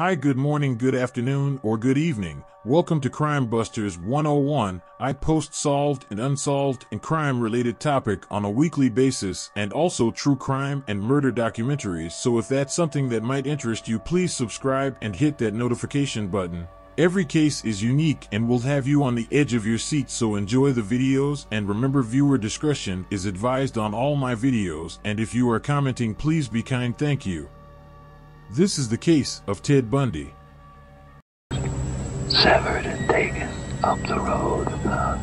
Hi, good morning, good afternoon, or good evening. Welcome to Crime Busters 101. I post solved and unsolved and crime related topic on a weekly basis and also true crime and murder documentaries. So if that's something that might interest you, please subscribe and hit that notification button. Every case is unique and will have you on the edge of your seat, so enjoy the videos and remember viewer discretion is advised on all my videos. And if you are commenting, please be kind. Thank you. This is the case of Ted Bundy. Severed and taken up the road about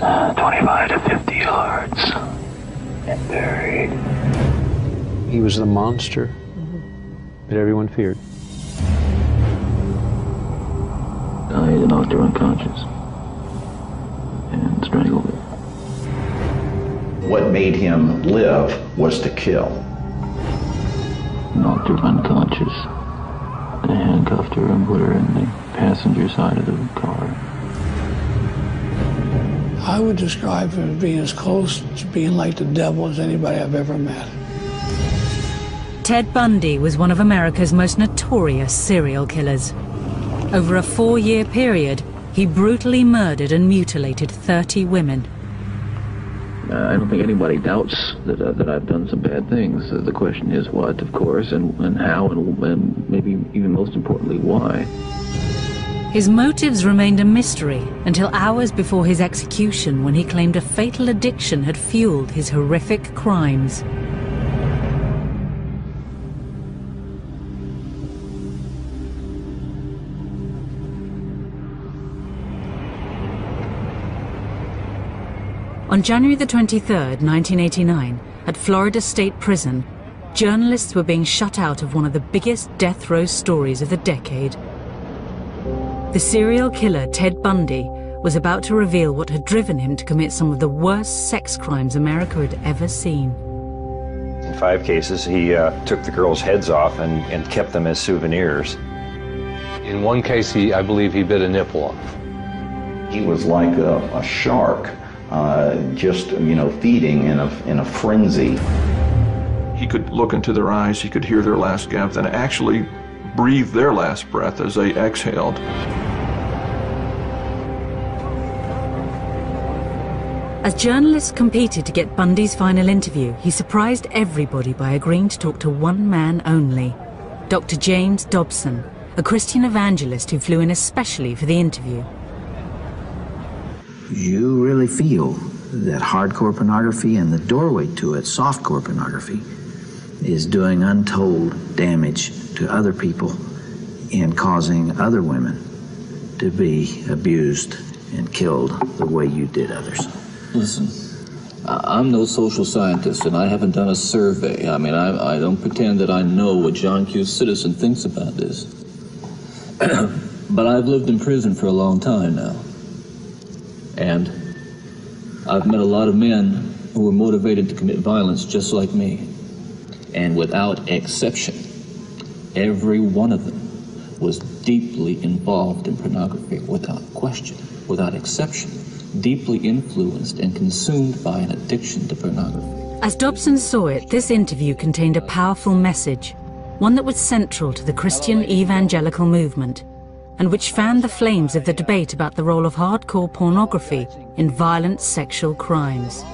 uh, 25 to 50 yards and buried. He was the monster that everyone feared. Died and knocked her unconscious and strangled her. What made him live was to kill. Knocked her unconscious and handcuffed her and put her in the passenger side of the car. I would describe him as being as close to being like the devil as anybody I've ever met. Ted Bundy was one of America's most notorious serial killers. Over a four-year period, he brutally murdered and mutilated 30 women. I don't think anybody doubts that, uh, that I've done some bad things. Uh, the question is what, of course, and, and how, and, and maybe even most importantly, why. His motives remained a mystery until hours before his execution when he claimed a fatal addiction had fueled his horrific crimes. On January the 23rd, 1989, at Florida State Prison, journalists were being shut out of one of the biggest death row stories of the decade. The serial killer Ted Bundy was about to reveal what had driven him to commit some of the worst sex crimes America had ever seen. In five cases, he uh, took the girls' heads off and, and kept them as souvenirs. In one case, he, I believe he bit a nipple off. He was like a, a shark, uh, just you know, feeding in a in a frenzy. He could look into their eyes, he could hear their last gasp, and actually breathe their last breath as they exhaled. As journalists competed to get Bundy's final interview, he surprised everybody by agreeing to talk to one man only Dr. James Dobson, a Christian evangelist who flew in especially for the interview. You really feel that hardcore pornography and the doorway to it, softcore pornography, is doing untold damage to other people and causing other women to be abused and killed the way you did others. Listen, I'm no social scientist, and I haven't done a survey. I mean, I, I don't pretend that I know what John Q. Citizen thinks about this. but I've lived in prison for a long time now. And I've met a lot of men who were motivated to commit violence just like me. And without exception, every one of them was deeply involved in pornography without question, without exception, deeply influenced and consumed by an addiction to pornography. As Dobson saw it, this interview contained a powerful message, one that was central to the Christian evangelical movement, and which fanned the flames of the debate about the role of hardcore pornography in violent sexual crimes.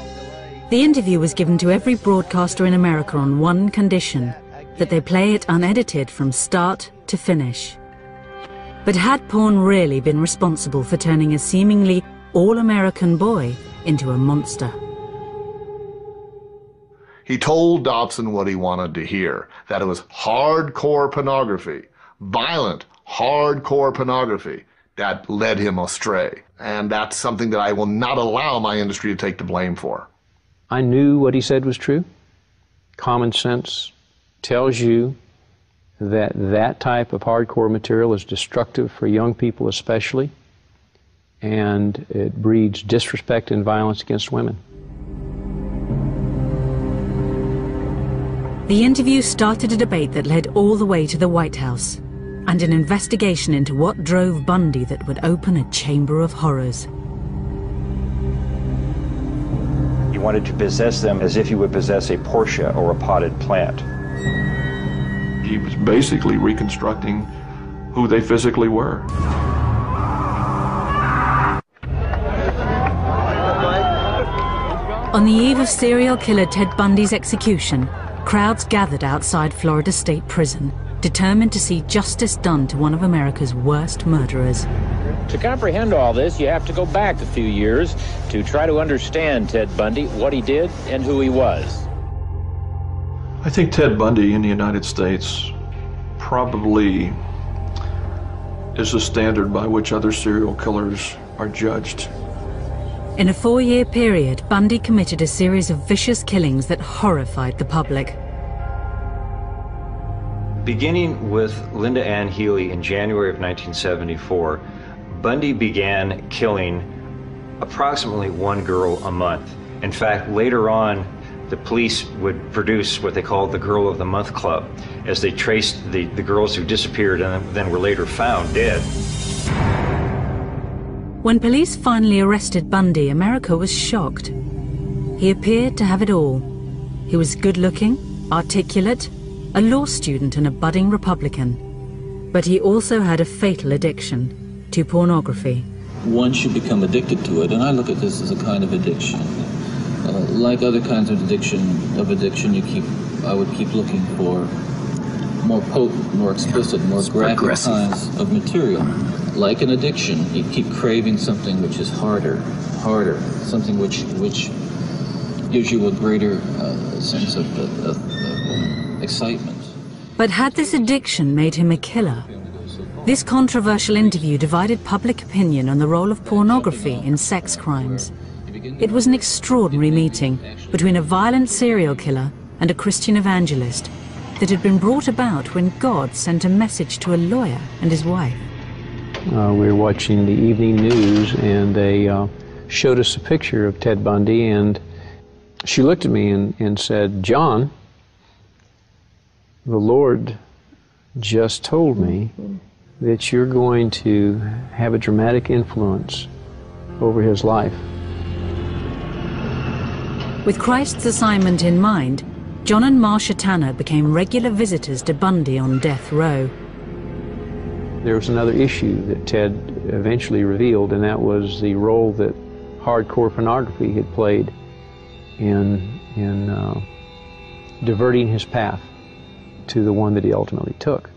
The interview was given to every broadcaster in America on one condition that they play it unedited from start to finish. But had porn really been responsible for turning a seemingly all American boy into a monster? He told Dobson what he wanted to hear that it was hardcore pornography, violent, hardcore pornography that led him astray. And that's something that I will not allow my industry to take the blame for. I knew what he said was true. Common sense tells you that that type of hardcore material is destructive for young people, especially, and it breeds disrespect and violence against women. The interview started a debate that led all the way to the White House and an investigation into what drove Bundy that would open a chamber of horrors. He wanted to possess them as if he would possess a Porsche or a potted plant. he was basically reconstructing who they physically were. On the eve of serial killer Ted Bundy's execution, crowds gathered outside Florida State Prison, determined to see justice done to one of America's worst murderers. To comprehend all this, you have to go back a few years to try to understand Ted Bundy, what he did, and who he was. I think Ted Bundy in the United States probably is the standard by which other serial killers are judged. In a four year period, Bundy committed a series of vicious killings that horrified the public. Beginning with Lynda Ann Healy in January of 1974, Bundy began killing approximately one girl a month. In fact, later on, the police would produce what they called the Girl of the Month Club as they traced the, the girls who disappeared and then were later found dead. When police finally arrested Bundy, America was shocked. He appeared to have it all. He was good looking, articulate, a law student and a budding Republican. But he also had a fatal addiction to pornography. Once you become addicted to it, and I look at this as a kind of addiction, uh, like other kinds of addiction, of addiction, you keep, I would keep looking for more potent, more explicit, more graphic kinds of material. Like an addiction, you keep craving something which is harder, harder, something which which gives you a greater uh, sense of, of, of excitement. But had this addiction made him a killer? This controversial interview divided public opinion on the role of pornography in sex crimes. It was an extraordinary meeting between a violent serial killer and a Christian evangelist that had been brought about when God sent a message to a lawyer and his wife. Uh, we were watching the evening news and they uh, showed us a picture of Ted Bundy and she looked at me and, and said, John, the Lord just told me that you're going to have a dramatic influence over his life. With Christ's assignment in mind, John and Marcia Tanner became regular visitors to Bundy on death row. There was another issue that Ted eventually revealed, and that was the role that hardcore pornography had played in, in uh, diverting his path to the one that he ultimately took.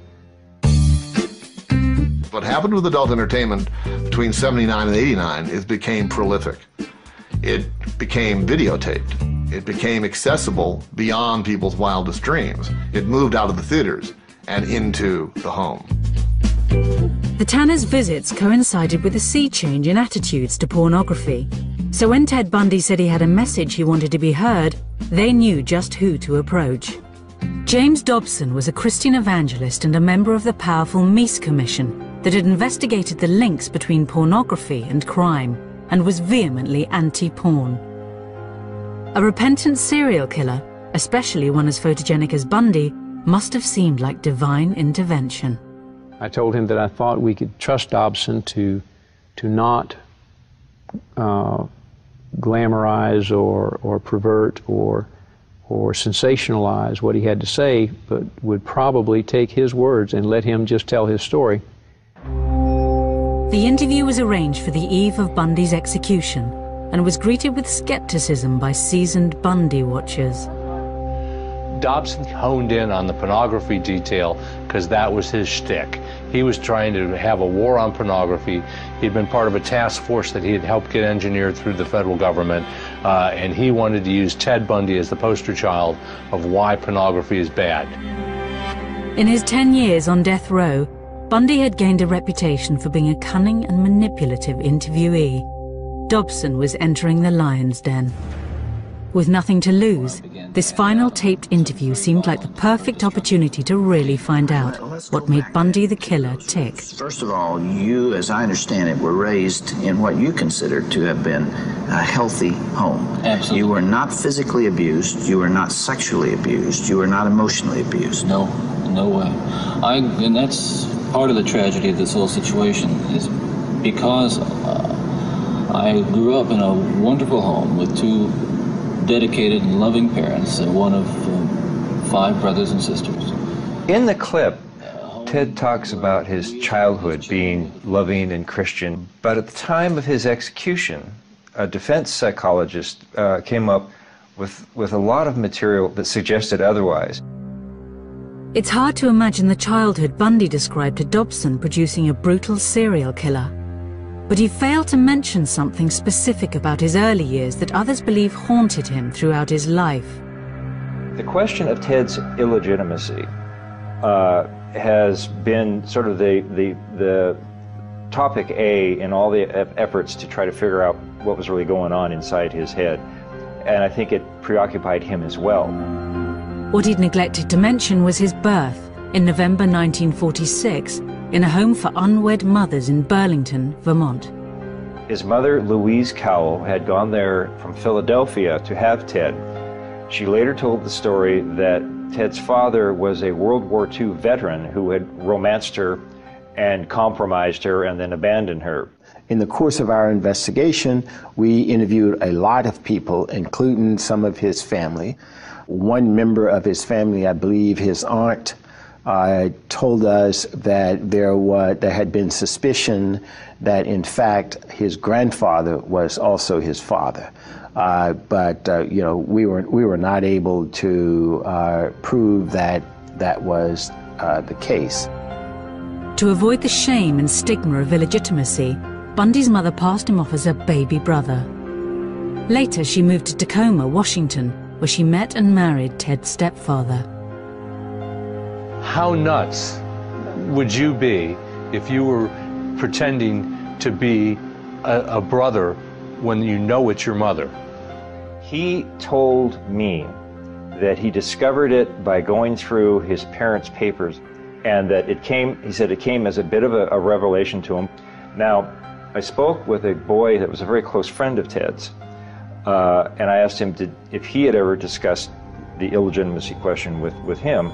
What happened with adult entertainment between 79 and 89 is became prolific. It became videotaped. It became accessible beyond people's wildest dreams. It moved out of the theaters and into the home. The Tanners' visits coincided with a sea change in attitudes to pornography. So when Ted Bundy said he had a message he wanted to be heard, they knew just who to approach. James Dobson was a Christian evangelist and a member of the powerful Meese Commission that had investigated the links between pornography and crime and was vehemently anti-porn. A repentant serial killer, especially one as photogenic as Bundy, must have seemed like divine intervention. I told him that I thought we could trust Dobson to, to not uh, glamorize or, or pervert or, or sensationalize what he had to say, but would probably take his words and let him just tell his story. The interview was arranged for the eve of Bundy's execution and was greeted with skepticism by seasoned Bundy watchers. Dobson honed in on the pornography detail because that was his shtick. He was trying to have a war on pornography. He'd been part of a task force that he had helped get engineered through the federal government, uh, and he wanted to use Ted Bundy as the poster child of why pornography is bad. In his 10 years on death row, Bundy had gained a reputation for being a cunning and manipulative interviewee. Dobson was entering the lion's den. With nothing to lose, this final taped interview seemed like the perfect opportunity to really find out what made Bundy the killer tick. First of all, you, as I understand it, were raised in what you consider to have been a healthy home. Absolutely. You were not physically abused, you were not sexually abused, you were not emotionally abused. No, no way. I and that's part of the tragedy of this whole situation is because uh, I grew up in a wonderful home with two dedicated and loving parents and one of um, five brothers and sisters. In the clip, Ted talks about his childhood being loving and Christian, but at the time of his execution, a defense psychologist uh, came up with, with a lot of material that suggested otherwise. It's hard to imagine the childhood Bundy described to Dobson producing a brutal serial killer. But he failed to mention something specific about his early years that others believe haunted him throughout his life. The question of Ted's illegitimacy uh, has been sort of the, the, the topic A in all the efforts to try to figure out what was really going on inside his head. And I think it preoccupied him as well. What he'd neglected to mention was his birth in November 1946 in a home for unwed mothers in Burlington, Vermont. His mother, Louise Cowell, had gone there from Philadelphia to have Ted. She later told the story that Ted's father was a World War II veteran who had romanced her and compromised her and then abandoned her. In the course of our investigation, we interviewed a lot of people, including some of his family. One member of his family, I believe his aunt, uh, told us that there was there had been suspicion that in fact his grandfather was also his father. Uh, but uh, you know we were we were not able to uh, prove that that was uh, the case. To avoid the shame and stigma of illegitimacy, Bundy's mother passed him off as her baby brother. Later, she moved to Tacoma, Washington, where she met and married Ted's stepfather. How nuts would you be if you were pretending to be a, a brother when you know it's your mother? He told me that he discovered it by going through his parents' papers and that it came, he said it came as a bit of a, a revelation to him. Now, I spoke with a boy that was a very close friend of Ted's, uh, and I asked him did, if he had ever discussed the illegitimacy question with, with him,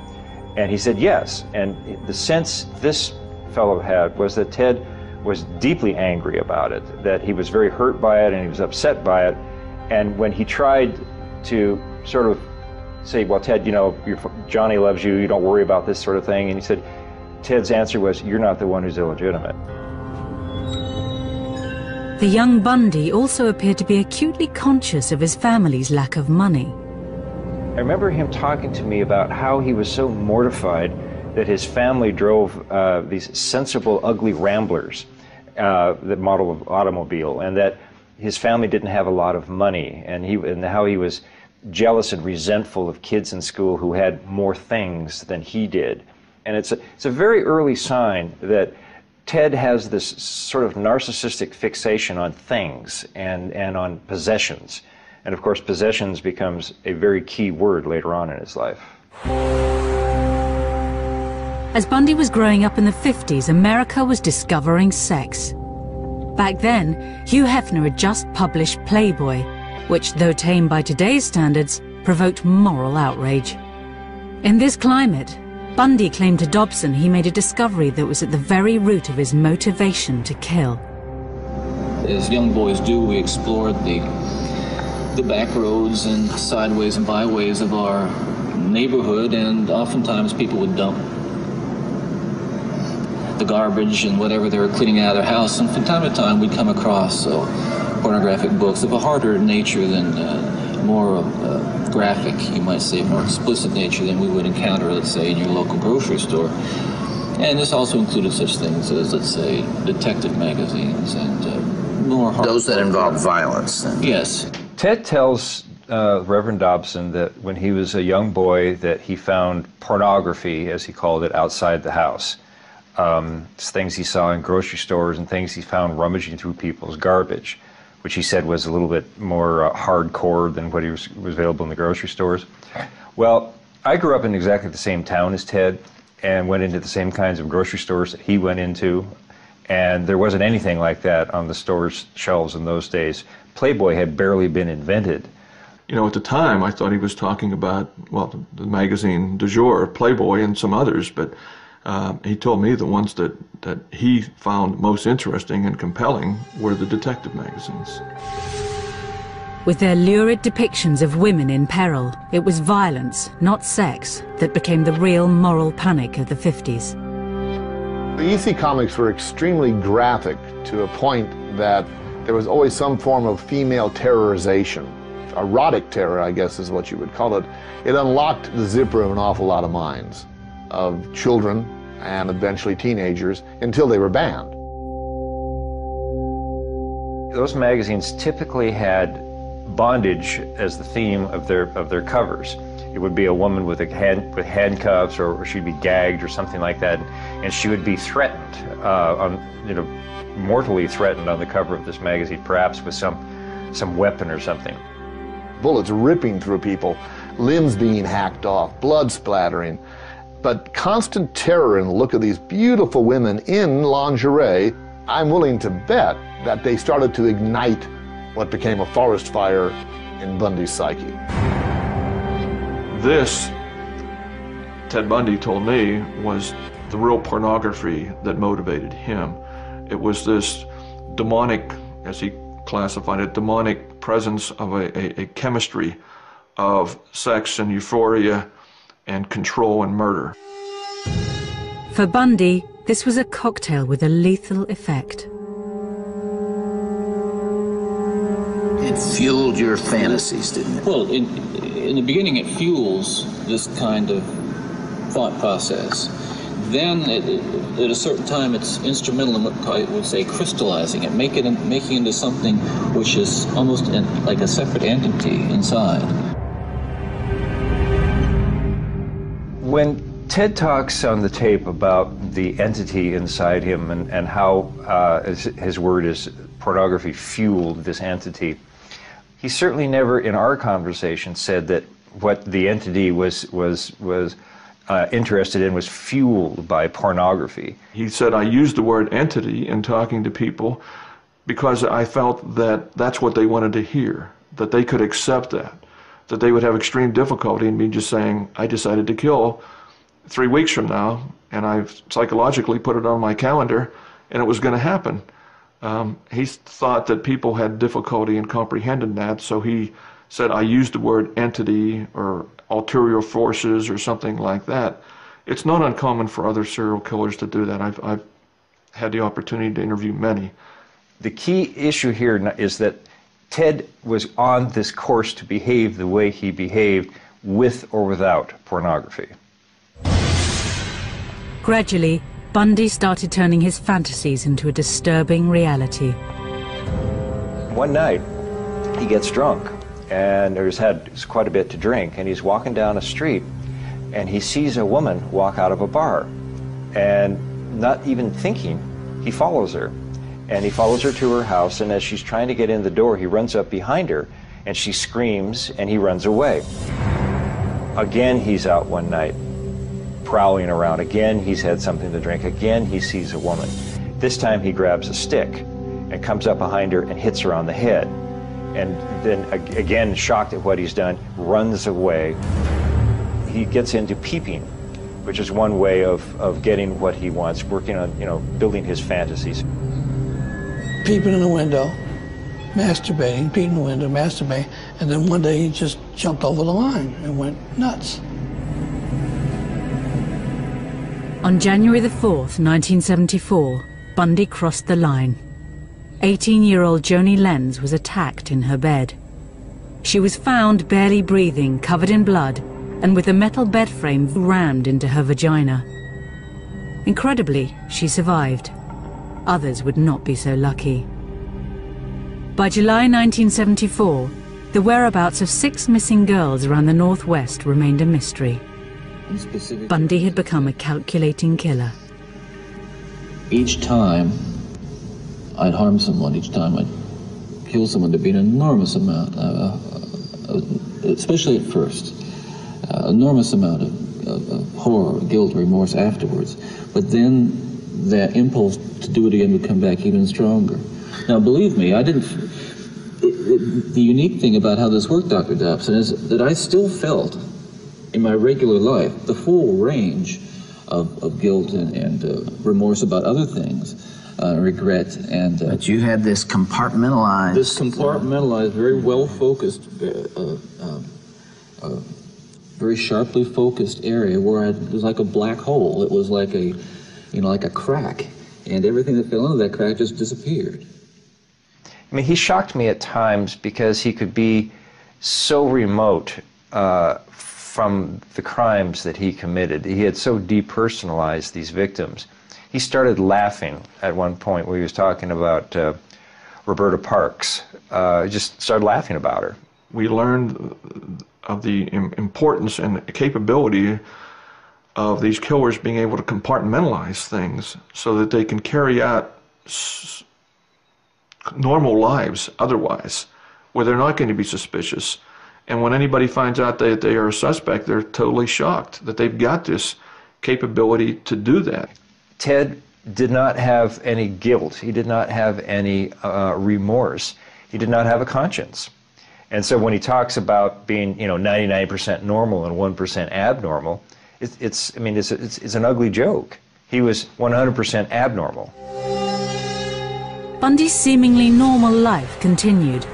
and he said yes. And the sense this fellow had was that Ted was deeply angry about it, that he was very hurt by it and he was upset by it, and when he tried to sort of say, well, Ted, you know, Johnny loves you, you don't worry about this sort of thing. And he said, Ted's answer was, you're not the one who's illegitimate. The young Bundy also appeared to be acutely conscious of his family's lack of money. I remember him talking to me about how he was so mortified that his family drove uh, these sensible, ugly ramblers, uh, the model of automobile, and that his family didn't have a lot of money, and he and how he was jealous and resentful of kids in school who had more things than he did. And it's a, it's a very early sign that Ted has this sort of narcissistic fixation on things and, and on possessions. And of course, possessions becomes a very key word later on in his life. As Bundy was growing up in the 50s, America was discovering sex. Back then, Hugh Hefner had just published Playboy, which, though tame by today's standards, provoked moral outrage. In this climate, Bundy claimed to Dobson he made a discovery that was at the very root of his motivation to kill. As young boys do, we explored the the back roads and sideways and byways of our neighborhood, and oftentimes people would dump the garbage and whatever they were cleaning out of their house. And from time to time, we'd come across uh, pornographic books of a harder nature than uh, more uh, graphic, you might say, more explicit nature than we would encounter, let's say, in your local grocery store. And this also included such things as, let's say, detective magazines and uh, more those that involve violence. Yes. Ted tells uh, Reverend Dobson that when he was a young boy that he found pornography, as he called it, outside the house um, things he saw in grocery stores and things he found rummaging through people's garbage, which he said was a little bit more uh, hardcore than what he was, was available in the grocery stores. Well, I grew up in exactly the same town as Ted and went into the same kinds of grocery stores that he went into, and there wasn't anything like that on the store's shelves in those days. Playboy had barely been invented. You know, at the time, I thought he was talking about, well, the, the magazine du jour, Playboy, and some others, but uh, he told me the ones that, that he found most interesting and compelling were the detective magazines. With their lurid depictions of women in peril, it was violence, not sex, that became the real moral panic of the 50s. The EC comics were extremely graphic to a point that there was always some form of female terrorization. Erotic terror, I guess is what you would call it. It unlocked the zipper of an awful lot of minds of children and eventually teenagers until they were banned. Those magazines typically had bondage as the theme of their of their covers. It would be a woman with a hand, with handcuffs, or, she'd be gagged, or something like that, and she would be threatened, uh, on you know, mortally threatened on the cover of this magazine, perhaps with some some weapon or something. Bullets ripping through people, limbs being hacked off, blood splattering, but constant terror in the look of these beautiful women in lingerie. I'm willing to bet that they started to ignite what became a forest fire in Bundy's psyche. This, Ted Bundy told me, was the real pornography that motivated him. It was this demonic, as he classified it, demonic presence of a, a, a chemistry of sex and euphoria and control and murder. For Bundy, this was a cocktail with a lethal effect. It fueled your fantasies, didn't it? Well, in, in the beginning, it fuels this kind of thought process. Then, it, it, at a certain time, it's instrumental in what I would say crystallizing it, make it making it into something which is almost in, like a separate entity inside. When Ted talks on the tape about the entity inside him and, and how uh, his, his word is pornography fueled this entity, he certainly never in our conversation said that what the entity was was was uh, interested in was fueled by pornography. He said, I used the word entity in talking to people because I felt that that's what they wanted to hear, that they could accept that, that they would have extreme difficulty in me just saying, I decided to kill three weeks from now, and I've psychologically put it on my calendar, and it was going to happen. Um, he thought that people had difficulty in comprehending that, so he said I used the word entity or ulterior forces or something like that. It's not uncommon for other serial killers to do that. I've, I've had the opportunity to interview many. The key issue here is that Ted was on this course to behave the way he behaved with or without pornography. Gradually, Bundy started turning his fantasies into a disturbing reality. One night, he gets drunk and he's had quite a bit to drink, and he's walking down a street and he sees a woman walk out of a bar. And not even thinking, he follows her. And he follows her to her house, and as she's trying to get in the door, he runs up behind her and she screams and he runs away. Again, he's out one night prowling around. Again, he's had something to drink. Again, he sees a woman. This time he grabs a stick and comes up behind her and hits her on the head. And then, again, shocked at what he's done, runs away. He gets into peeping, which is one way of, of getting what he wants, working on, you know, building his fantasies. Peeping in the window, masturbating, peeping in the window, masturbating, and then one day he just jumped over the line and went nuts. On January the 4th, 1974, Bundy crossed the line. 18-year-old Joni Lenz was attacked in her bed. She was found barely breathing, covered in blood, and with a metal bed frame rammed into her vagina. Incredibly, she survived. Others would not be so lucky. By July 1974, the whereabouts of six missing girls around the Northwest remained a mystery. Bundy had become a calculating killer. Each time I'd harm someone, each time I'd kill someone, there'd be an enormous amount, uh, uh, especially at first, uh, enormous amount of, of, of, horror, guilt, remorse afterwards. But then that impulse to do it again would come back even stronger. Now, believe me, I didn't. It, it, the unique thing about how this worked, Dr. Dobson, is that I still felt in my regular life the full range of, of guilt and, and uh, remorse about other things. uh, regret. And uh, but you had this compartmentalized, this compartmentalized, very well focused, uh, um, uh, very sharply focused area where I, it was like a black hole. It was like a, you know, like a crack, and everything that fell into that crack just disappeared. I mean, he shocked me at times because he could be so remote uh, from the crimes that he committed. He had so depersonalized these victims. He started laughing at one point where he was talking about uh, Roberta Parks. Uh, just started laughing about her. We learned of the importance and capability of these killers being able to compartmentalize things so that they can carry out normal lives otherwise, where they're not going to be suspicious. And when anybody finds out that they are a suspect, they're totally shocked that they've got this capability to do that. Ted did not have any guilt. He did not have any uh, remorse. He did not have a conscience. And so when he talks about being, you know, 99% normal and 1% abnormal, it's, it's I mean, it's, it's, it's an ugly joke. He was 100% abnormal. Bundy's seemingly normal life continued.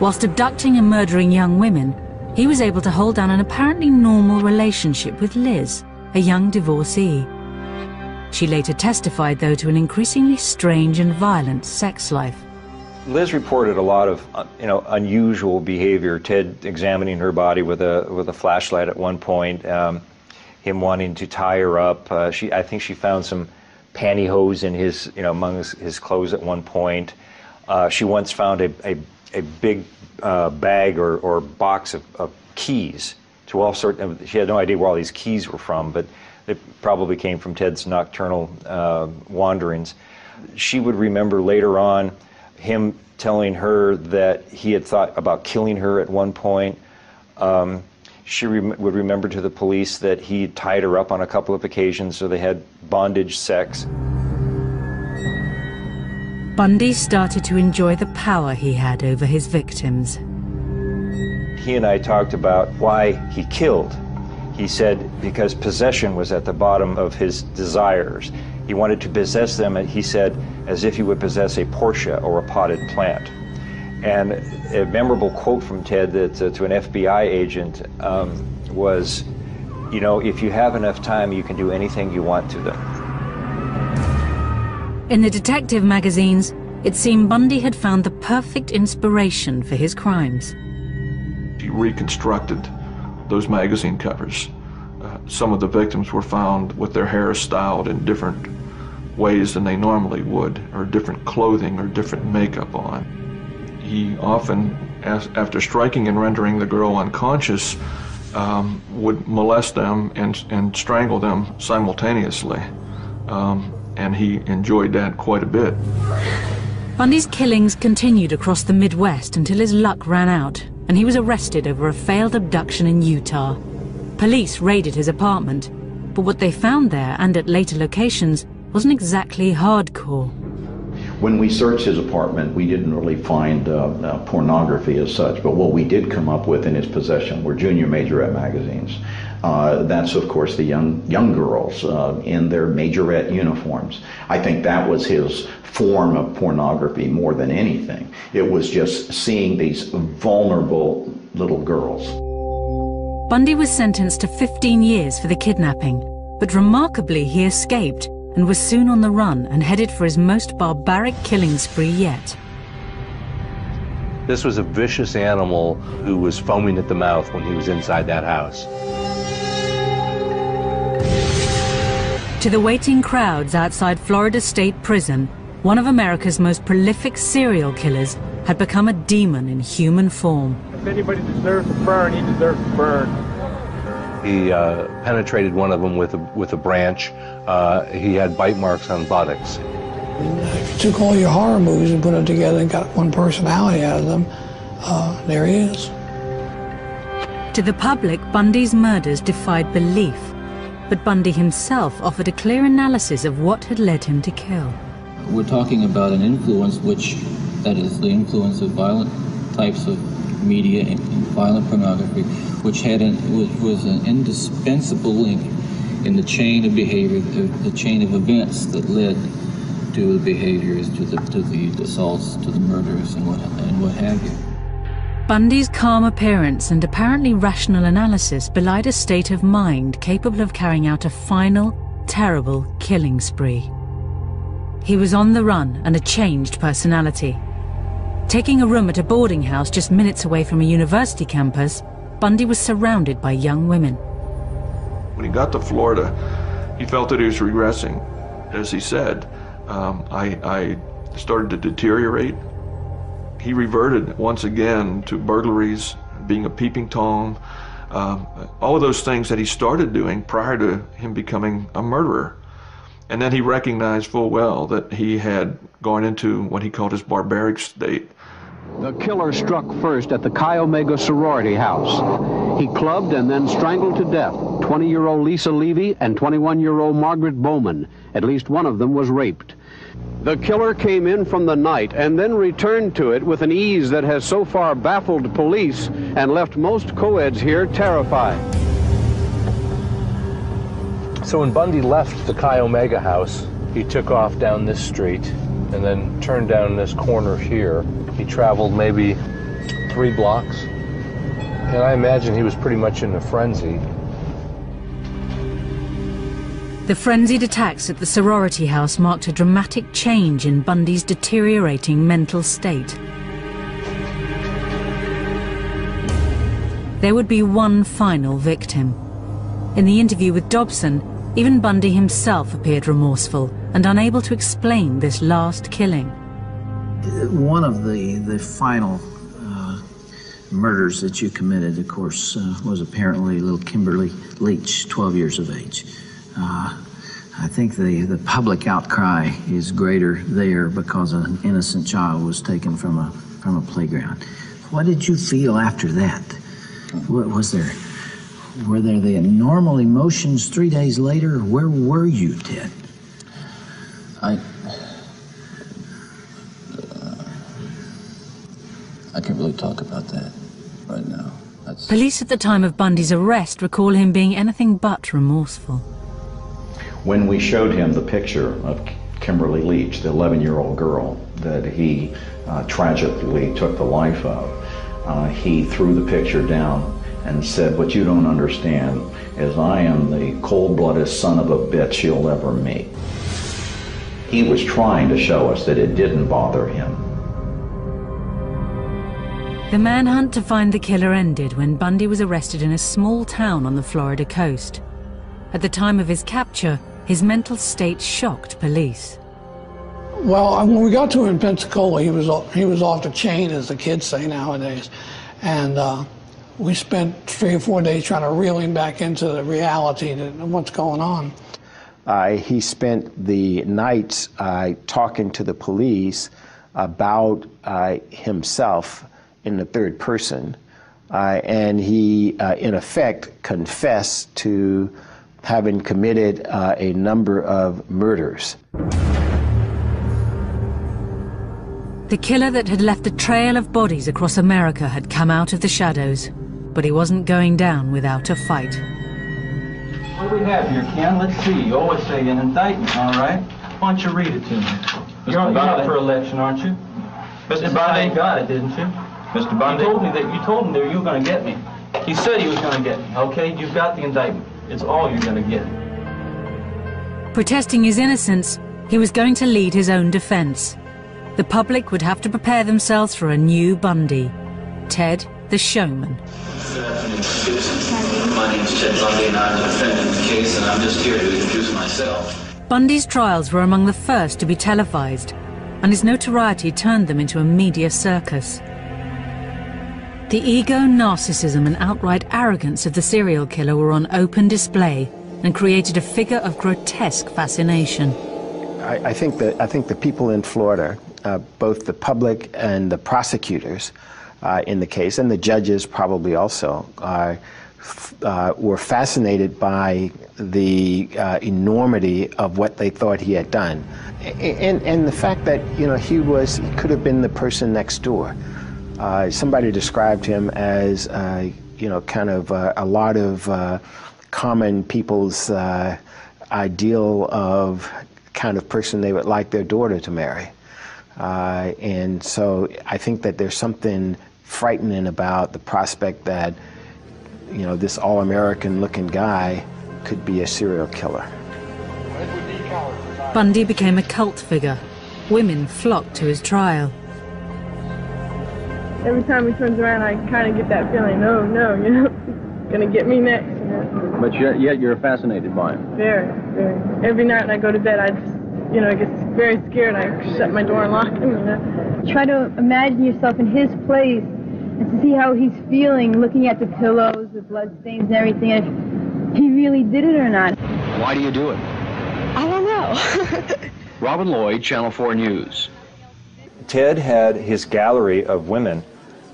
Whilst abducting and murdering young women, he was able to hold down an apparently normal relationship with Liz, a young divorcee. She later testified, though, to an increasingly strange and violent sex life. Liz reported a lot of, uh, you know, unusual behavior. Ted examining her body with a with a flashlight at one point. Um, him wanting to tie her up. Uh, she, I think, she found some pantyhose in his, you know, among his, his clothes at one point. Uh, she once found a, a, a big uh, bag or, or box of, of, keys to all sorts. Of, she had no idea where all these keys were from, but they probably came from Ted's nocturnal uh, wanderings. She would remember later on him telling her that he had thought about killing her at one point. Um, she would remember to the police that he tied her up on a couple of occasions, so they had bondage sex. Bundy started to enjoy the power he had over his victims. He and I talked about why he killed. He said because possession was at the bottom of his desires. He wanted to possess them, he said, as if he would possess a Porsche or a potted plant. And a memorable quote from Ted that, uh, to an FBI agent um, was, you know, if you have enough time, you can do anything you want to them. In the detective magazines, it seemed Bundy had found the perfect inspiration for his crimes. He reconstructed those magazine covers. Uh, some of the victims were found with their hair styled in different ways than they normally would, or different clothing or different makeup on he often, as, after striking and rendering the girl unconscious, um, would molest them and, and strangle them simultaneously. Um, and he enjoyed that quite a bit. Bundy's killings continued across the Midwest until his luck ran out, and he was arrested over a failed abduction in Utah. Police raided his apartment, but what they found there and at later locations wasn't exactly hardcore. When we searched his apartment, we didn't really find uh, uh, pornography as such, but what we did come up with in his possession were junior majorette magazines. Uh, that's, of course, the young young girls uh, in their majorette uniforms. I think that was his form of pornography more than anything. It was just seeing these vulnerable little girls. Bundy was sentenced to 15 years for the kidnapping, but remarkably, he escaped and was soon on the run and headed for his most barbaric killing spree yet. This was a vicious animal who was foaming at the mouth when he was inside that house. To the waiting crowds outside Florida State Prison, one of America's most prolific serial killers had become a demon in human form. If anybody deserves to burn, he deserves to burn. He uh, penetrated one of them with a, with a branch. Uh, he had bite marks on buttocks. If you took all your horror movies and put them together and got one personality out of them, uh, there he is. To the public, Bundy's murders defied belief, but Bundy himself offered a clear analysis of what had led him to kill. We're talking about an influence which, that is, the influence of violent types of media and, violent pornography, which had an, which was an indispensable link in the chain of behavior, the, the chain of events that led to the behaviors, to the to the assaults, to the murders, and what and what have you. Bundy's calm appearance and apparently rational analysis belied a state of mind capable of carrying out a final, terrible killing spree. He was on the run and a changed personality. Taking a room at a boarding house just minutes away from a university campus, Bundy was surrounded by young women. When he got to Florida, he felt that he was regressing. As he said, um, I, I started to deteriorate. He reverted once again to burglaries, being a peeping Tom, um, all of those things that he started doing prior to him becoming a murderer. And then he recognized full well that he had gone into what he called his barbaric state. The killer struck first at the Chi Omega sorority house. He clubbed and then strangled to death 20-year-old Lisa Levy and 21-year-old Margaret Bowman. At least one of them was raped. The killer came in from the night and then returned to it with an ease that has so far baffled police and left most co-eds here terrified. So when Bundy left the Chi Omega house, he took off down this street and then turned down this corner here. He traveled maybe three blocks. And I imagine he was pretty much in a frenzy. The frenzied attacks at the sorority house marked a dramatic change in Bundy's deteriorating mental state. There would be one final victim. In the interview with Dobson, even Bundy himself appeared remorseful and unable to explain this last killing. One of the, the final uh, murders that you committed, of course, uh, was apparently little Kimberly Leach, 12 years of age. Uh, I think the, the public outcry is greater there because an innocent child was taken from a, from a playground. What did you feel after that? What was there? Were there the normal emotions three days later? Where were you, Ted? I. Uh, I can't really talk about that right now. That's... Police at the time of Bundy's arrest recall him being anything but remorseful. When we showed him the picture of Kimberly Leach, the 11 year old girl that he uh, tragically took the life of, uh, he threw the picture down and said, What you don't understand is I am the cold blooded son of a bitch you'll ever meet. He was trying to show us that it didn't bother him. The manhunt to find the killer ended when Bundy was arrested in a small town on the Florida coast. At the time of his capture, his mental state shocked police. Well, when we got to him in Pensacola, he was he was off the chain, as the kids say nowadays, and uh, we spent three or four days trying to reel him back into the reality of what's going on. Uh, he spent the nights uh, talking to the police about uh, himself in the third person, uh, and he, uh, in effect, confessed to having committed uh, a number of murders. The killer that had left a trail of bodies across America had come out of the shadows, but he wasn't going down without a fight. What do we have here, Ken? Let's see. You always say an indictment, all right? Why don't you read it to me? You're, you're up for election, aren't you? Mr. Bundy? You got it, didn't you? Mr. Bundy? You told me that you told him that you were going to get me. He said he was going to get me, okay? You've got the indictment. It's all you're going to get. Protesting his innocence, he was going to lead his own defense. The public would have to prepare themselves for a new Bundy. Ted, the showman. My name's Ted Bundy and I'm in the case and I'm just here to introduce myself. Bundy's trials were among the first to be televised, and his notoriety turned them into a media circus. The ego, narcissism and outright arrogance of the serial killer were on open display and created a figure of grotesque fascination. I, I think that I think the people in Florida, uh, both the public and the prosecutors uh, in the case, and the judges probably also, uh, were fascinated by the uh, enormity of what they thought he had done, and and the fact that you know he was he could have been the person next door. Uh, somebody described him as, uh, you know, kind of uh, a lot of uh, common people's uh, ideal of kind of person they would like their daughter to marry. Uh, and so I think that there's something frightening about the prospect that, you know, this all American looking guy could be a serial killer. Bundy became a cult figure. Women flocked to his trial. Every time he turns around, I kind of get that feeling, oh no, you know, he's gonna get me next. You know? But yet, yet you're fascinated by him. Very, very. Every night when I go to bed, I just, you know, I get very scared. I shut my door and lock him, you know. Try to imagine yourself in his place and to see how he's feeling, looking at the pillows, the blood stains and everything, if he really did it or not. Why do you do it? I don't know. Robin Lloyd, Channel 4 News. Ted had his gallery of women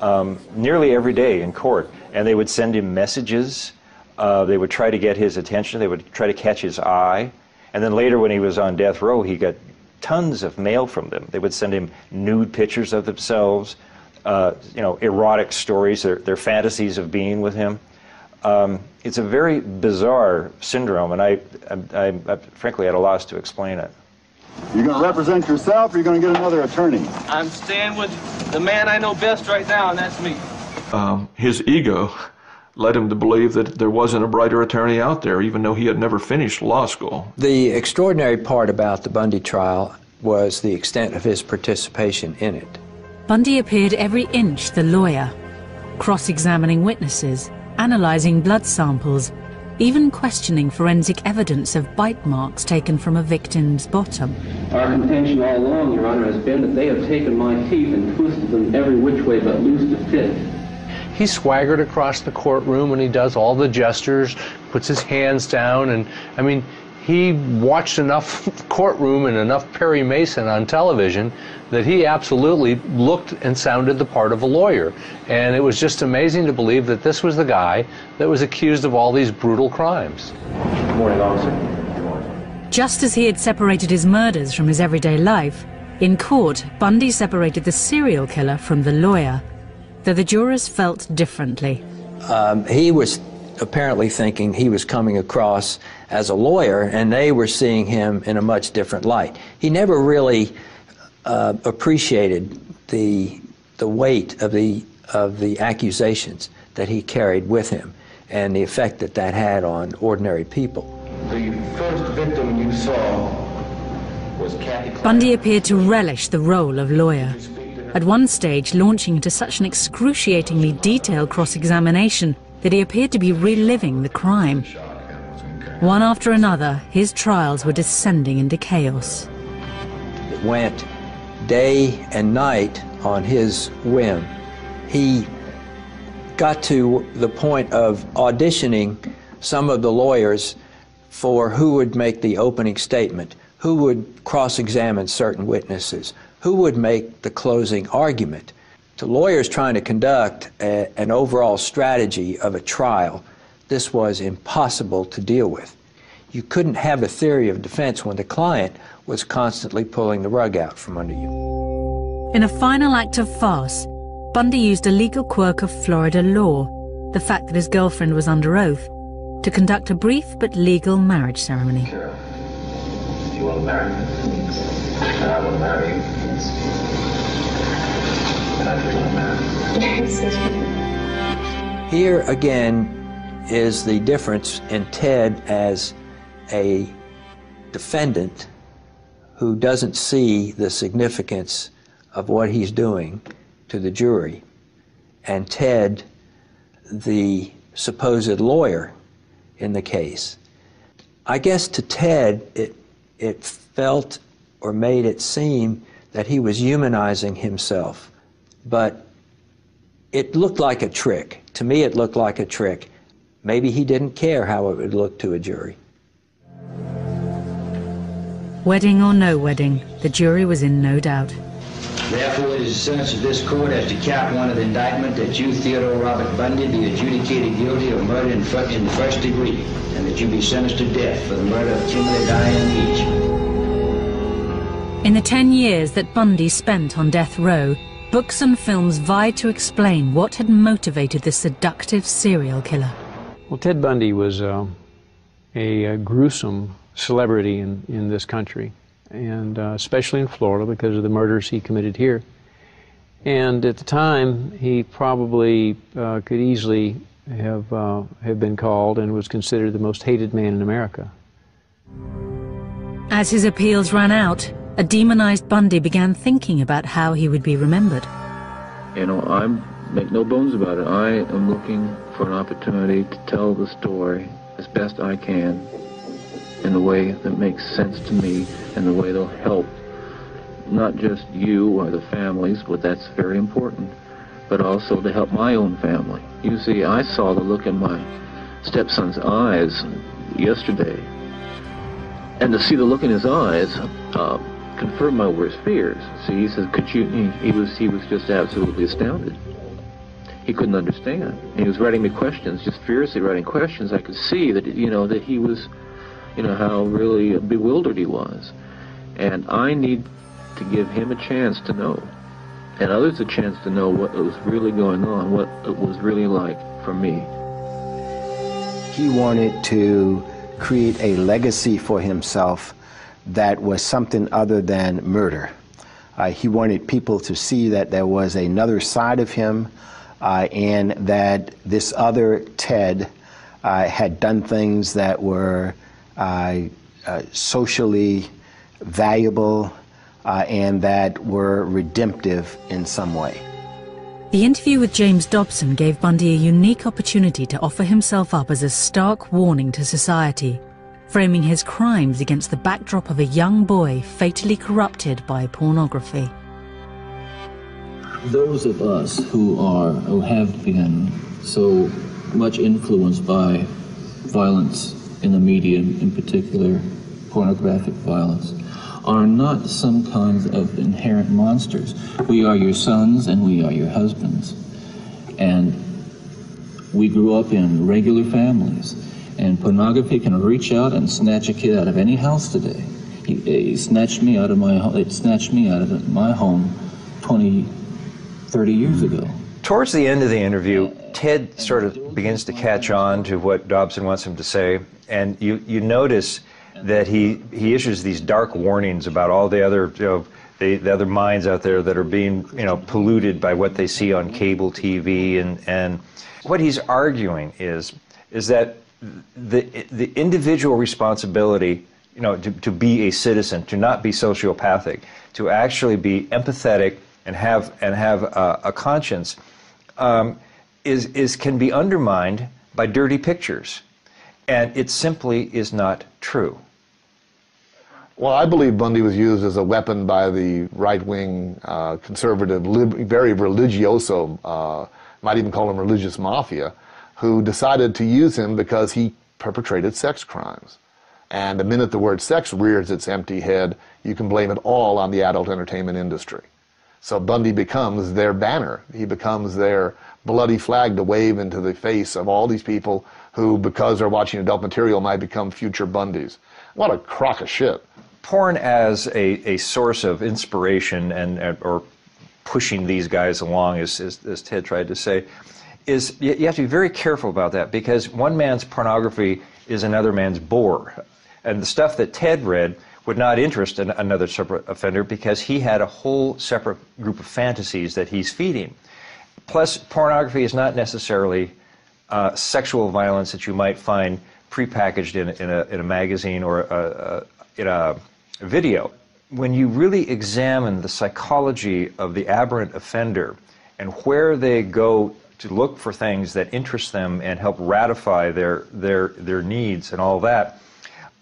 um, nearly every day in court, and they would send him messages. Uh, they would try to get his attention. They would try to catch his eye. And then later, when he was on death row, he got tons of mail from them. They would send him nude pictures of themselves, uh, you know, erotic stories, their, their fantasies of being with him. Um, it's a very bizarre syndrome, and I, I, I, I frankly at a loss to explain it. You're going to represent yourself, or you're going to get another attorney? I'm staying with the man I know best right now, and that's me. Um, his ego led him to believe that there wasn't a brighter attorney out there, even though he had never finished law school. The extraordinary part about the Bundy trial was the extent of his participation in it. Bundy appeared every inch the lawyer, cross examining witnesses, analysing blood samples, even questioning forensic evidence of bite marks taken from a victim's bottom. Our contention all along, Your Honor, has been that they have taken my teeth and twisted them every which way but loose to fit. He swaggered across the courtroom and he does all the gestures, puts his hands down, and I mean, he watched enough courtroom and enough Perry Mason on television that he absolutely looked and sounded the part of a lawyer. And it was just amazing to believe that this was the guy that was accused of all these brutal crimes. Good morning, officer. Just as he had separated his murders from his everyday life, in court, Bundy separated the serial killer from the lawyer, though the jurors felt differently. Um, he was apparently thinking he was coming across as a lawyer, and they were seeing him in a much different light. He never really uh, appreciated the the weight of the of the accusations that he carried with him, and the effect that that had on ordinary people. The first victim you saw was Kathy. Bundy appeared to relish the role of lawyer. At one stage, launching into such an excruciatingly detailed cross examination that he appeared to be reliving the crime. One after another, his trials were descending into chaos. It went day and night on his whim. He got to the point of auditioning some of the lawyers for who would make the opening statement, who would cross examine certain witnesses, who would make the closing argument. To lawyers trying to conduct a, an overall strategy of a trial, this was impossible to deal with. You couldn't have a theory of defense when the client was constantly pulling the rug out from under you. In a final act of farce, Bundy used a legal quirk of Florida law, the fact that his girlfriend was under oath, to conduct a brief but legal marriage ceremony. Do you want to marry me? And I want marry you. And I do want to marry you. Here again is the difference in Ted as a defendant who doesn't see the significance of what he's doing to the jury, and Ted, the supposed lawyer in the case. I guess to Ted, it, it felt or made it seem that he was humanizing himself, but it looked like a trick. To me, it looked like a trick. Maybe he didn't care how it would look to a jury. Wedding or no wedding, the jury was in no doubt. Therefore, it is the sentence of this court as to count one of the indictment that you, Theodore Robert Bundy, be adjudicated guilty of murder in, fir- in the first degree, and that you be sentenced to death for the murder of Kimberly Diane Leach. In the ten years that Bundy spent on death row, books and films vied to explain what had motivated the seductive serial killer. Well, Ted Bundy was uh, a, a gruesome celebrity in, in this country. and uh, especially in Florida because of the murders he committed here. And at the time, he probably uh, could easily have, uh, have been called and was considered the most hated man in America. As his appeals ran out, a demonized Bundy began thinking about how he would be remembered. You know, I make no bones about it. I am looking for an opportunity to tell the story as best I can in a way that makes sense to me and the way that'll help not just you or the families, but that's very important, but also to help my own family. You see, I saw the look in my stepson's eyes yesterday, and to see the look in his eyes uh, confirmed my worst fears. See, he says, "Could you?" He, he was he was just absolutely astounded. He couldn't understand. He was writing me questions, just furiously writing questions. I could see that you know that he was, you know, how really bewildered he was, and I need to give him a chance to know, and others a chance to know what was really going on, what it was really like for me. He wanted to create a legacy for himself that was something other than murder. Uh, he wanted people to see that there was another side of him uh, and that this other Ted uh, had done things that were socially valuable uh, and that were redemptive in some way. The interview with James Dobson gave Bundy a unique opportunity to offer himself up as a stark warning to society, framing his crimes against the backdrop of a young boy fatally corrupted by pornography. Those of us who are, who have been so much influenced by violence in the media, in particular pornographic violence, are not some kinds of inherent monsters. We are your sons and we are your husbands. And we grew up in regular families. And pornography can reach out and snatch a kid out of any house today. He snatched me out of my. It snatched me out of my home 20, 30 years ago. Towards the end of the interview, Ted sort of begins to catch on to what Dobson wants him to say, and you, you notice that he, he issues these dark warnings about all the other you know, the, the other minds out there that are being you know polluted by what they see on cable TV and and what he's arguing is is that the the individual responsibility you know to, to be a citizen to not be sociopathic to actually be empathetic and have and have a, a conscience um, is is can be undermined by dirty pictures and it simply is not true well, I believe Bundy was used as a weapon by the right-wing, uh, conservative, lib- very religioso, uh, might even call him religious mafia, who decided to use him because he perpetrated sex crimes. And the minute the word sex rears its empty head, you can blame it all on the adult entertainment industry. So Bundy becomes their banner. He becomes their bloody flag to wave into the face of all these people who, because they're watching adult material, might become future Bundys. What a crock of shit porn as a, a source of inspiration and or pushing these guys along, as, as, as Ted tried to say, is you, you have to be very careful about that because one man's pornography is another man's bore. And the stuff that Ted read would not interest an, another separate offender because he had a whole separate group of fantasies that he's feeding. Plus, pornography is not necessarily uh, sexual violence that you might find prepackaged in, in, a, in a magazine or a, a, in a video, when you really examine the psychology of the aberrant offender and where they go to look for things that interest them and help ratify their their their needs and all that,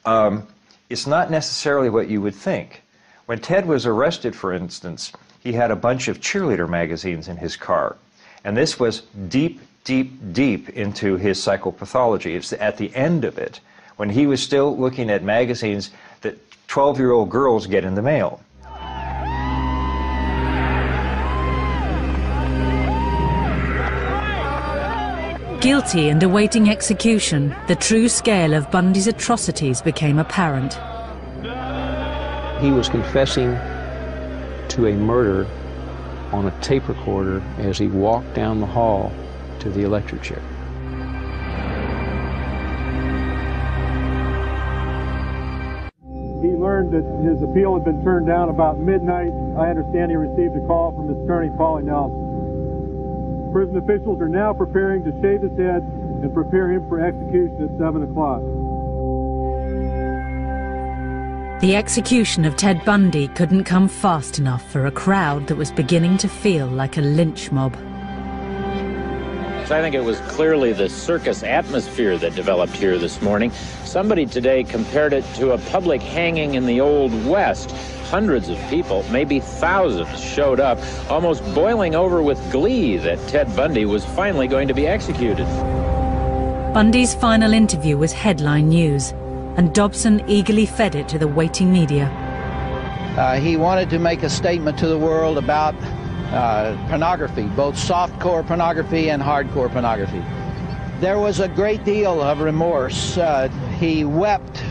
um, it's not necessarily what you would think. When Ted was arrested, for instance, he had a bunch of cheerleader magazines in his car, and this was deep, deep, deep into his psychopathology. It's at the end of it when he was still looking at magazines that 12 year old girls get in the mail. Guilty and awaiting execution, the true scale of Bundy's atrocities became apparent. He was confessing to a murder on a tape recorder as he walked down the hall to the electric chair. He learned that his appeal had been turned down about midnight. I understand he received a call from his attorney, Polly Nelson. Prison officials are now preparing to shave his head and prepare him for execution at 7 o'clock. The execution of Ted Bundy couldn't come fast enough for a crowd that was beginning to feel like a lynch mob. I think it was clearly the circus atmosphere that developed here this morning. Somebody today compared it to a public hanging in the Old West. Hundreds of people, maybe thousands, showed up, almost boiling over with glee that Ted Bundy was finally going to be executed. Bundy's final interview was headline news, and Dobson eagerly fed it to the waiting media. Uh, he wanted to make a statement to the world about uh, pornography, both softcore pornography and hardcore pornography. There was a great deal of remorse. Uh, he wept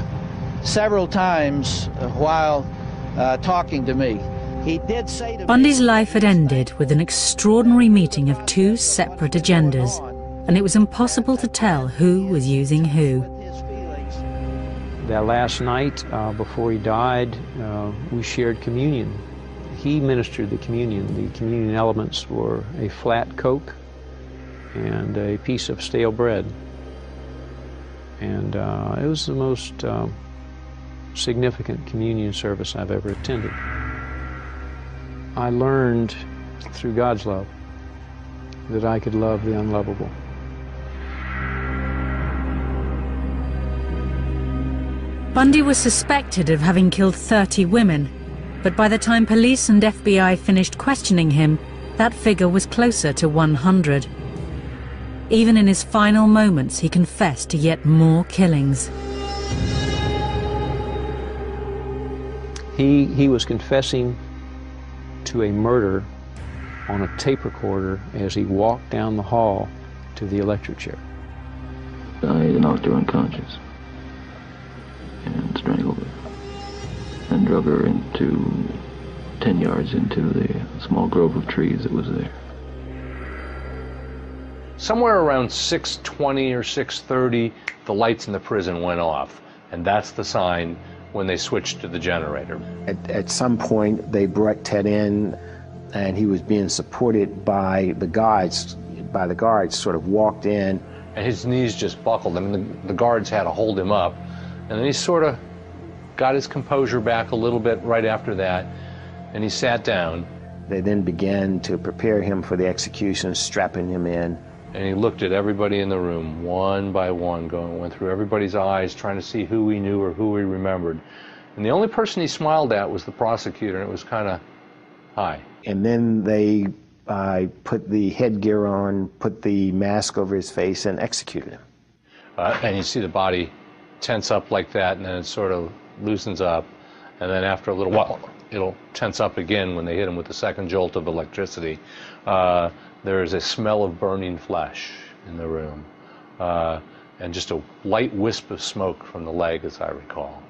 several times while uh, talking to me. He did say to Bundy's life had ended with an extraordinary meeting of two separate agendas, and it was impossible to tell who was using who. That last night, uh, before he died, uh, we shared communion he ministered the communion. The communion elements were a flat Coke and a piece of stale bread. And uh, it was the most uh, significant communion service I've ever attended. I learned through God's love that I could love the unlovable. Bundy was suspected of having killed 30 women but by the time police and FBI finished questioning him, that figure was closer to 100. Even in his final moments, he confessed to yet more killings. He, he was confessing to a murder on a tape recorder as he walked down the hall to the electric chair. I knocked her unconscious and drug her into 10 yards into the small grove of trees that was there. Somewhere around 6:20 or 6:30, the lights in the prison went off, and that's the sign when they switched to the generator. At, at some point, they brought Ted in, and he was being supported by the guards. By the guards, sort of walked in, and his knees just buckled. I mean, the, the guards had to hold him up, and then he sort of got his composure back a little bit right after that, and he sat down. They then began to prepare him for the execution, strapping him in. And he looked at everybody in the room, one by one, going, went through everybody's eyes, trying to see who he knew or who he remembered. And the only person he smiled at was the prosecutor, and it was kind of, hi. And then they uh, put the headgear on, put the mask over his face, and executed him. Uh, and you see the body tense up like that, and then it sort of loosens up, and then after a little while, it'll tense up again when they hit him with the second jolt of electricity. Uh, there is a smell of burning flesh in the room, uh, and just a light wisp of smoke from the leg, as I recall.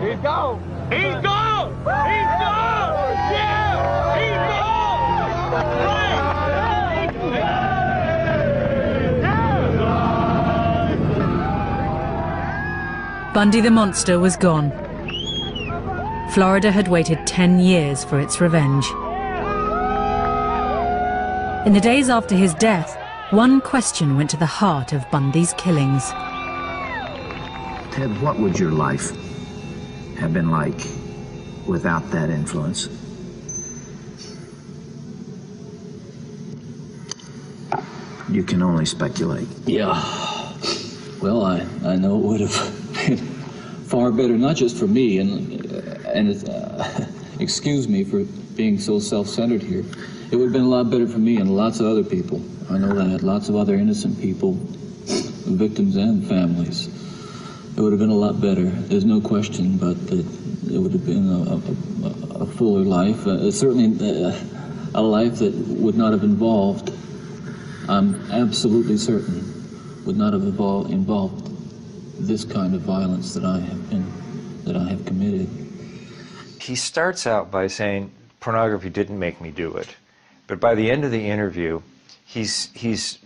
He's gone! He's gone! He's gone! Yeah! He's Bundy the monster was gone. Florida had waited 10 years for its revenge. In the days after his death, one question went to the heart of Bundy's killings. Ted, what would your life have been like without that influence? You can only speculate. Yeah. Well, I, I know it would have better, not just for me, and, and uh, excuse me for being so self-centered here. It would have been a lot better for me and lots of other people. I know that. Lots of other innocent people, victims and families. It would have been a lot better. There's no question, but it, it would have been a, a, a fuller life. Uh, certainly uh, a life that would not have involved, I'm absolutely certain, would not have involved this kind of violence that I have been, that I have committed. He starts out by saying, pornography didn't make me do it. But by the end of the interview, he's, he's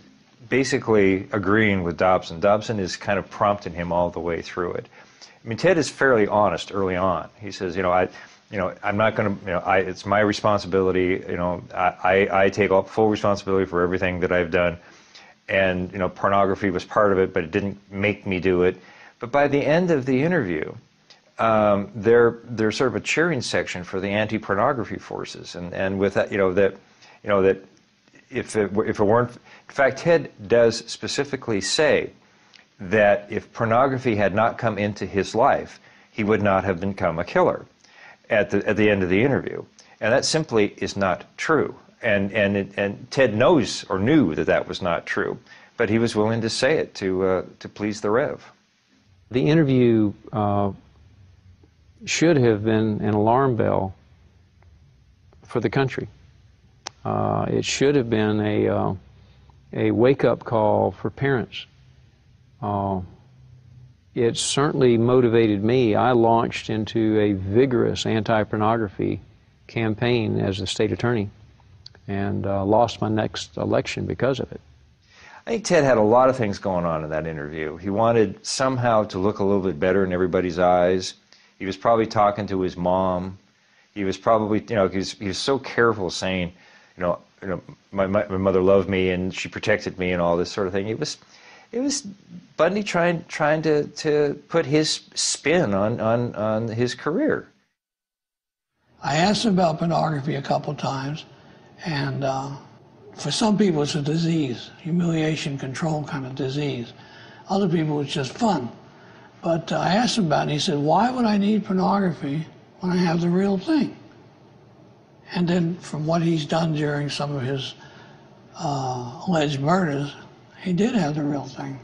basically agreeing with Dobson. Dobson is kind of prompting him all the way through it. I mean, Ted is fairly honest early on. He says, you know, I, you know, I'm not going to, you know, I, it's my responsibility. You know, I, I, I take full responsibility for everything that I've done, and you know, pornography was part of it, but it didn't make me do it. But by the end of the interview, um, there there's sort of a cheering section for the anti-pornography forces, and and with that, you know, that, you know, that if it, if it weren't, in fact, Ted does specifically say that if pornography had not come into his life, he would not have become a killer at the, at the end of the interview. And that simply is not true. And, and, it, and Ted knows or knew that that was not true, but he was willing to say it to, uh, to please the Rev. The interview uh, should have been an alarm bell for the country. Uh, it should have been a, uh, a wake up call for parents. Uh, it certainly motivated me. I launched into a vigorous anti pornography campaign as the state attorney and uh, lost my next election because of it. I think Ted had a lot of things going on in that interview. He wanted somehow to look a little bit better in everybody's eyes. He was probably talking to his mom. He was probably, you know, he was, he was so careful saying, you know, you know, my, my, my mother loved me and she protected me and all this sort of thing. It was, it was Bundy trying trying to, to put his spin on, on, on his career. I asked him about pornography a couple times, and uh, for some people it's a disease, humiliation control kind of disease. Other people it's just fun. But uh, I asked him about it, and he said, "Why would I need pornography when I have the real thing?" And then, from what he's done during some of his uh, alleged murders, he did have the real thing.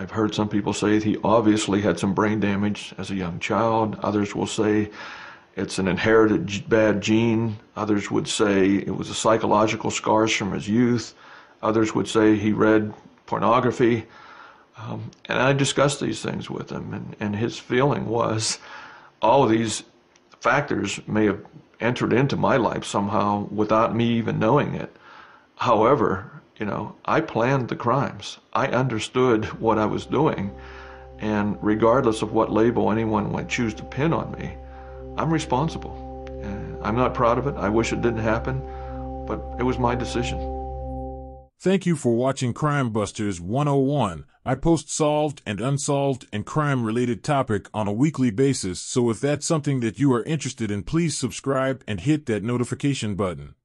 I've heard some people say he obviously had some brain damage as a young child. Others will say it's an inherited bad gene. Others would say it was a psychological scars from his youth. Others would say he read pornography. Um, and I discussed these things with him, and, and his feeling was all of these factors may have entered into my life somehow without me even knowing it. However, you know, I planned the crimes. I understood what I was doing. And regardless of what label anyone might choose to pin on me, I'm responsible. Uh, I'm not proud of it. I wish it didn't happen, but it was my decision. Thank you for watching Crime Busters 101. I post solved and unsolved and crime related topic on a weekly basis, so if that's something that you are interested in, please subscribe and hit that notification button.